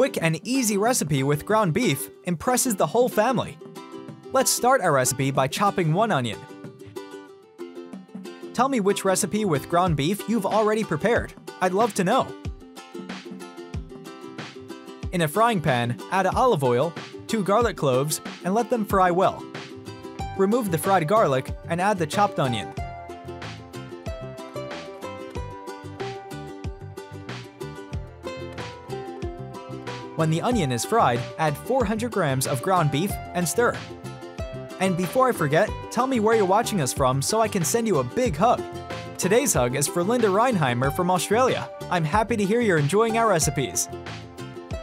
quick and easy recipe with ground beef impresses the whole family. Let's start our recipe by chopping one onion. Tell me which recipe with ground beef you've already prepared. I'd love to know. In a frying pan, add olive oil, two garlic cloves, and let them fry well. Remove the fried garlic and add the chopped onion. When the onion is fried, add 400 grams of ground beef and stir. And before I forget, tell me where you're watching us from so I can send you a big hug. Today's hug is for Linda Reinheimer from Australia. I'm happy to hear you're enjoying our recipes.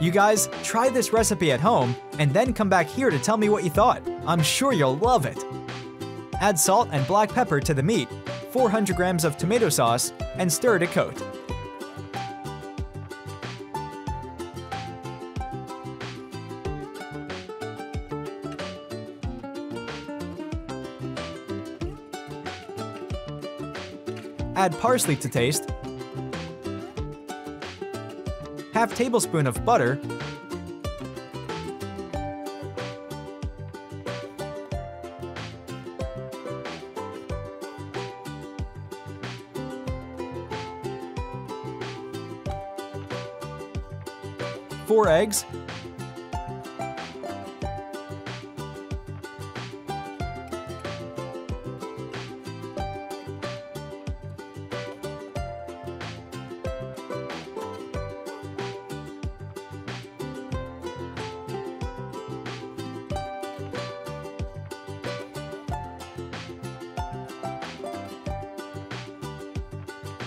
You guys, try this recipe at home and then come back here to tell me what you thought. I'm sure you'll love it. Add salt and black pepper to the meat, 400 grams of tomato sauce, and stir to coat. Add parsley to taste, half tablespoon of butter, four eggs,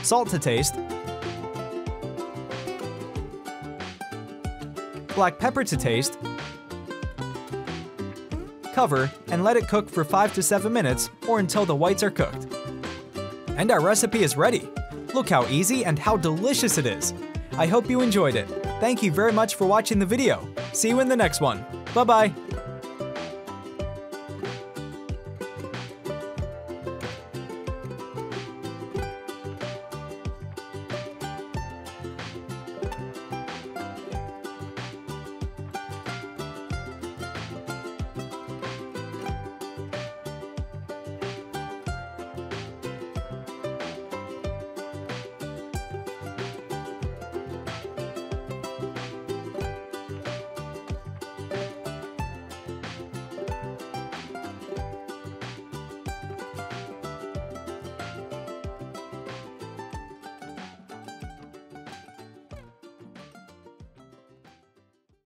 salt to taste, black pepper to taste, cover, and let it cook for 5 to 7 minutes or until the whites are cooked. And our recipe is ready! Look how easy and how delicious it is! I hope you enjoyed it. Thank you very much for watching the video. See you in the next one. Bye bye!